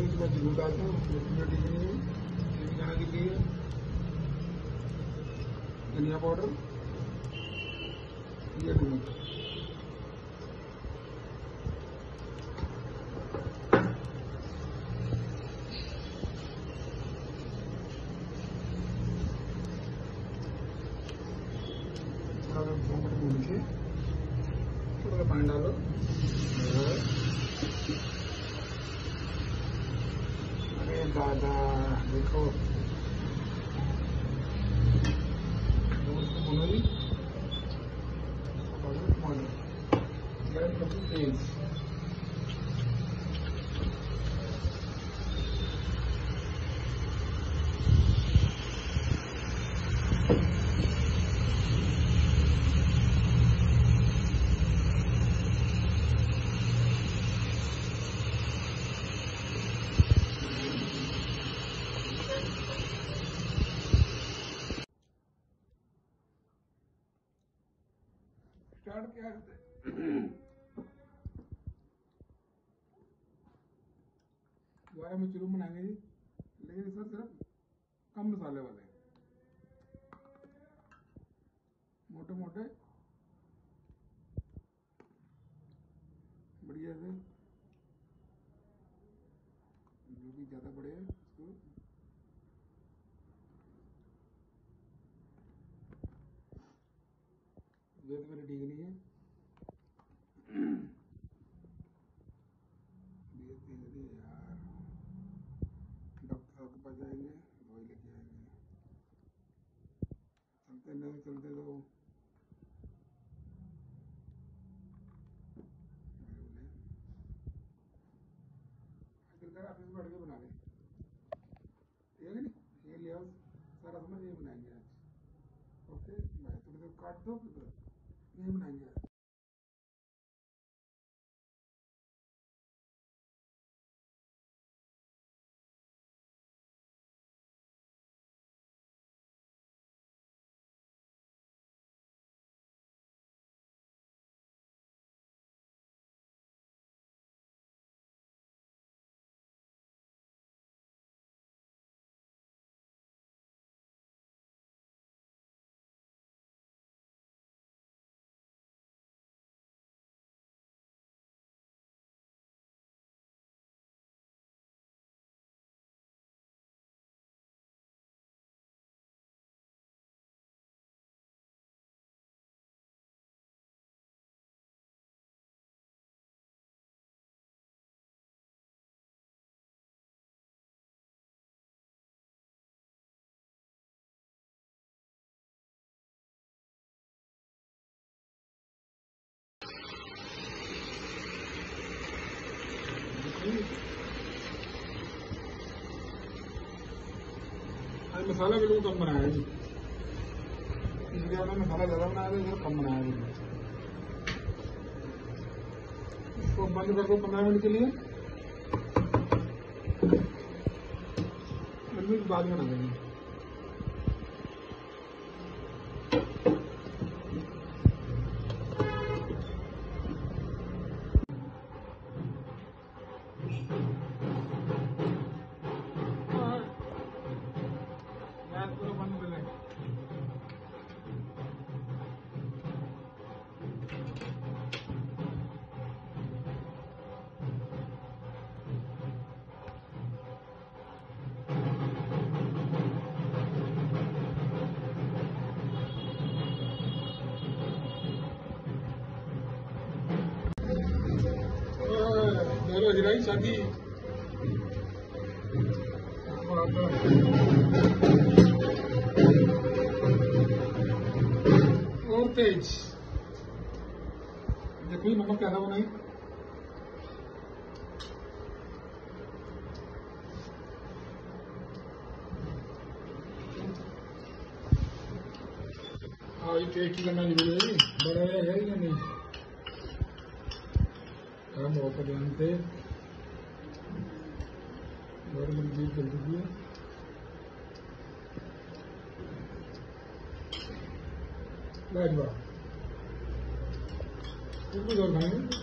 News में ज़रूर आता हूँ सिक्योरिटी के लिए तेलंगाना के लिए धनिया पाउडर, ये न्यूज़ गरम कर दोबारा में चूरू बनाएँगे जी। लेकिन इसमें सिर्फ़ कम मसाले वाले मोटे मोटे बढ़िया से। जो भी ज़्यादा बड़े हैं, उसको वेट मेरी ठीक नहीं है ये बनाएँगे आज। ओके मैं थोड़ी देर काट दो ये बनाएँगे आज। मसाला बिल्कुल कम बनाया जी इसलिए हमने मसाला ज़्यादा बनाया था कम बनाया जी इसको बंद कर दो पंद्रह मिनट के लिए। बाद में बना हिराई शादी और तेज। देखो ये नमक कैसा बनाई हाँ? करना ज़रूरी है बड़ा है या नहीं? काम होता ध्यान से गवर्नमेंट भी चल रही है लाजवाब बिल्कुल और खाएँगे